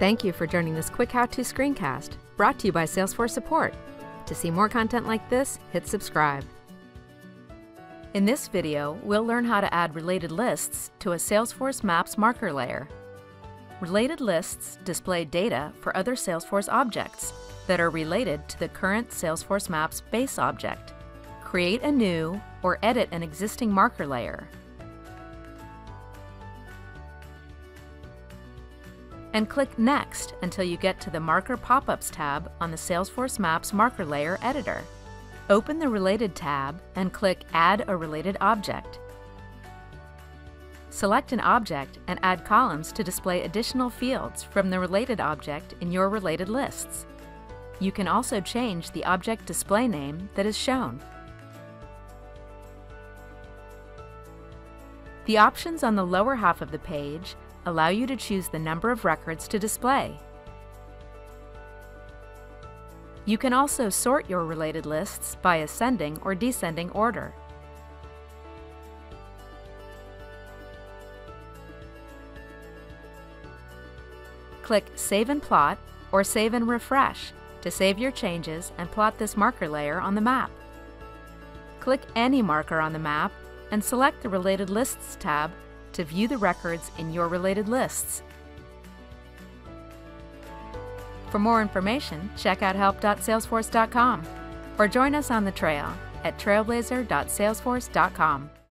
Thank you for joining this quick how-to screencast brought to you by Salesforce Support. To see more content like this, hit subscribe. In this video, we'll learn how to add related lists to a Salesforce Maps marker layer. Related lists display data for other Salesforce objects that are related to the current Salesforce Maps base object. Create a new or edit an existing marker layer and click Next until you get to the Marker Pop-ups tab on the Salesforce Maps Marker Layer editor. Open the Related tab and click Add a Related Object. Select an object and add columns to display additional fields from the related object in your related lists. You can also change the object display name that is shown. The options on the lower half of the page allow you to choose the number of records to display. You can also sort your related lists by ascending or descending order. Click Save and Plot or Save and Refresh to save your changes and plot this marker layer on the map. Click any marker on the map and select the Related Lists tab to view the records in your related lists. For more information, check out help.salesforce.com or join us on the trail at trailblazer.salesforce.com.